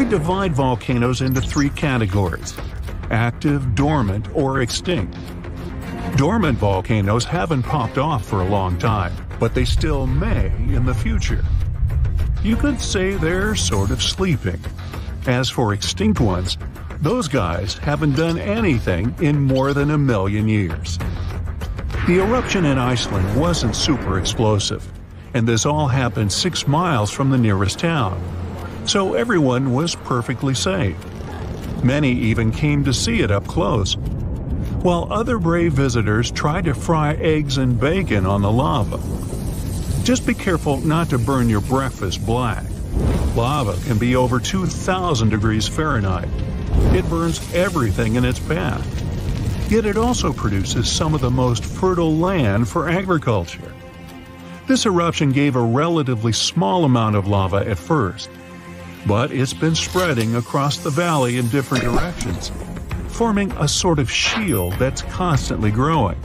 We divide volcanoes into three categories active, dormant, or extinct. Dormant volcanoes haven't popped off for a long time, but they still may in the future. You could say they're sort of sleeping. As for extinct ones, those guys haven't done anything in more than a million years. The eruption in Iceland wasn't super explosive, and this all happened six miles from the nearest town, so everyone was perfectly safe. Many even came to see it up close, while other brave visitors tried to fry eggs and bacon on the lava. Just be careful not to burn your breakfast black. Lava can be over 2,000 degrees Fahrenheit. It burns everything in its path. Yet it also produces some of the most fertile land for agriculture. This eruption gave a relatively small amount of lava at first, but it's been spreading across the valley in different directions, forming a sort of shield that's constantly growing.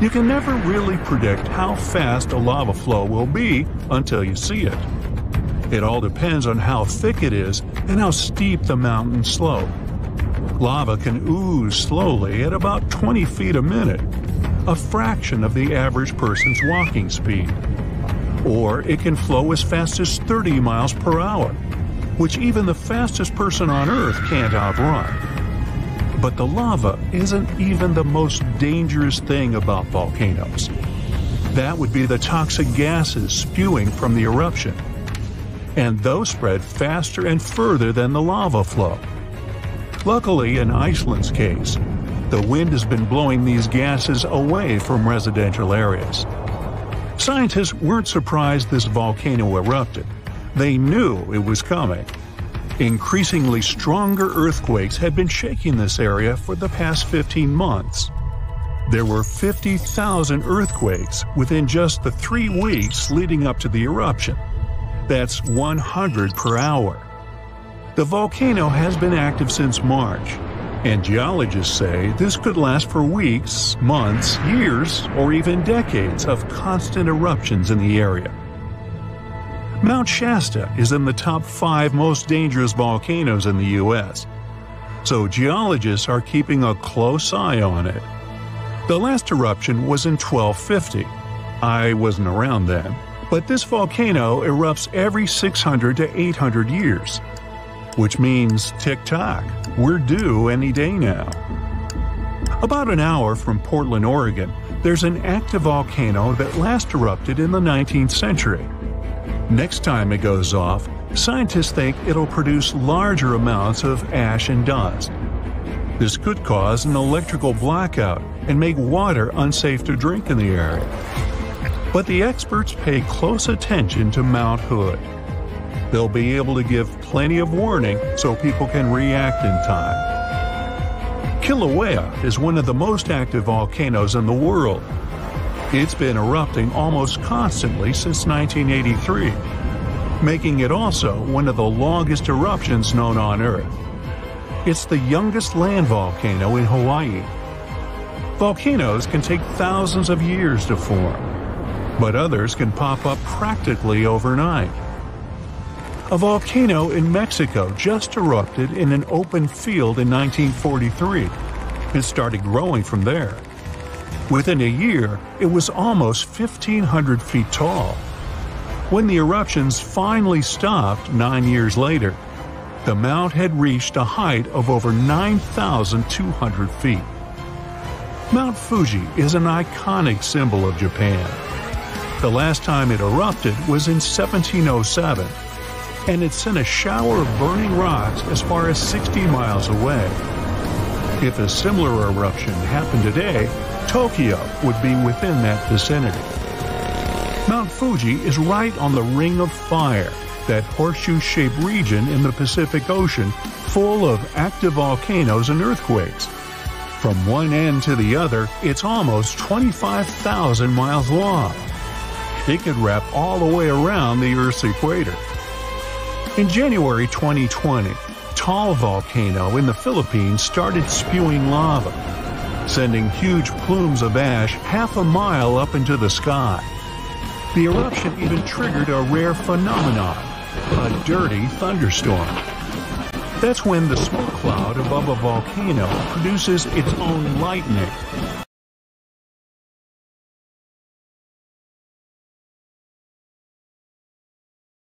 You can never really predict how fast a lava flow will be until you see it. It all depends on how thick it is and how steep the mountain slope. Lava can ooze slowly at about 20 feet a minute, a fraction of the average person's walking speed. Or it can flow as fast as 30 miles per hour, which even the fastest person on Earth can't outrun. But the lava isn't even the most dangerous thing about volcanoes. That would be the toxic gases spewing from the eruption. And those spread faster and further than the lava flow. Luckily, in Iceland's case, the wind has been blowing these gases away from residential areas. Scientists weren't surprised this volcano erupted. They knew it was coming. Increasingly stronger earthquakes had been shaking this area for the past 15 months. There were 50,000 earthquakes within just the three weeks leading up to the eruption. That's 100 per hour. The volcano has been active since March, and geologists say this could last for weeks, months, years, or even decades of constant eruptions in the area. Mount Shasta is in the top five most dangerous volcanoes in the U.S., so geologists are keeping a close eye on it. The last eruption was in 1250. I wasn't around then, but this volcano erupts every 600 to 800 years. Which means tick tock, we're due any day now. About an hour from Portland, Oregon, there's an active volcano that last erupted in the 19th century. Next time it goes off, scientists think it'll produce larger amounts of ash and dust. This could cause an electrical blackout and make water unsafe to drink in the area. But the experts pay close attention to Mount Hood. They'll be able to give plenty of warning so people can react in time. Kilauea is one of the most active volcanoes in the world it's been erupting almost constantly since 1983, making it also one of the longest eruptions known on Earth. It's the youngest land volcano in Hawaii. Volcanoes can take thousands of years to form, but others can pop up practically overnight. A volcano in Mexico just erupted in an open field in 1943. and started growing from there. Within a year, it was almost 1,500 feet tall. When the eruptions finally stopped nine years later, the mount had reached a height of over 9,200 feet. Mount Fuji is an iconic symbol of Japan. The last time it erupted was in 1707, and it sent a shower of burning rocks as far as 60 miles away. If a similar eruption happened today, Tokyo would be within that vicinity. Mount Fuji is right on the Ring of Fire, that horseshoe-shaped region in the Pacific Ocean full of active volcanoes and earthquakes. From one end to the other, it's almost 25,000 miles long. It could wrap all the way around the Earth's equator. In January 2020, Taal volcano in the Philippines started spewing lava sending huge plumes of ash half a mile up into the sky. The eruption even triggered a rare phenomenon, a dirty thunderstorm. That's when the smoke cloud above a volcano produces its own lightning,